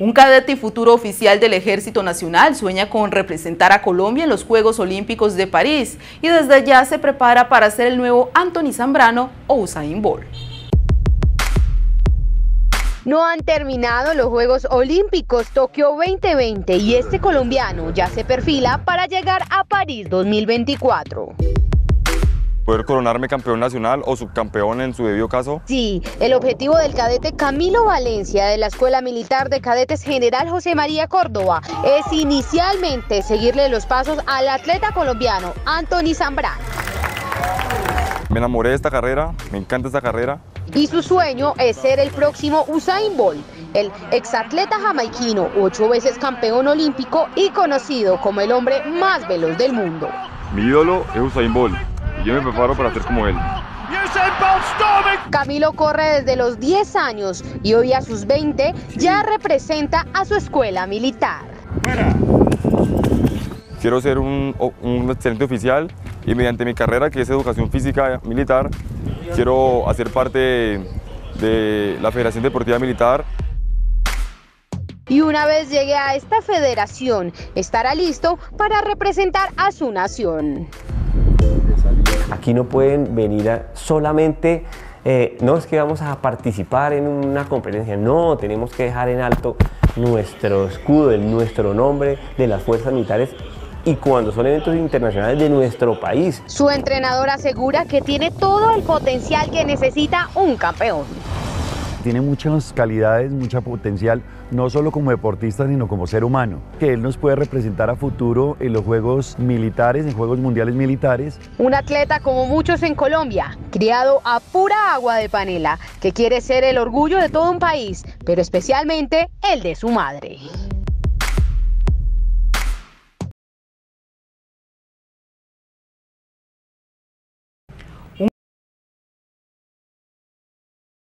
Un cadete y futuro oficial del Ejército Nacional sueña con representar a Colombia en los Juegos Olímpicos de París y desde ya se prepara para ser el nuevo Anthony Zambrano o Usain Bolt. No han terminado los Juegos Olímpicos Tokio 2020 y este colombiano ya se perfila para llegar a París 2024 poder coronarme campeón nacional o subcampeón en su debido caso. Sí, el objetivo del cadete Camilo Valencia de la Escuela Militar de Cadetes General José María Córdoba es inicialmente seguirle los pasos al atleta colombiano Anthony Zambrano. Me enamoré de esta carrera, me encanta esta carrera. Y su sueño es ser el próximo Usain Bolt, el exatleta jamaiquino, ocho veces campeón olímpico y conocido como el hombre más veloz del mundo. Mi ídolo es Usain Bolt yo me preparo para ser como él. Camilo corre desde los 10 años y hoy a sus 20 ya representa a su escuela militar. Quiero ser un, excelente oficial y mediante mi carrera, que es educación física militar, quiero hacer parte de la Federación Deportiva Militar. Y una vez llegue a esta federación, estará listo para representar a su nación. Aquí no pueden venir solamente, eh, no es que vamos a participar en una competencia, no, tenemos que dejar en alto nuestro escudo, nuestro nombre de las fuerzas militares y cuando son eventos internacionales de nuestro país. Su entrenador asegura que tiene todo el potencial que necesita un campeón tiene muchas calidades, mucha potencial, no solo como deportista, sino como ser humano, que él nos puede representar a futuro en los Juegos Militares, en Juegos Mundiales Militares. Un atleta como muchos en Colombia, criado a pura agua de panela, que quiere ser el orgullo de todo un país, pero especialmente el de su madre.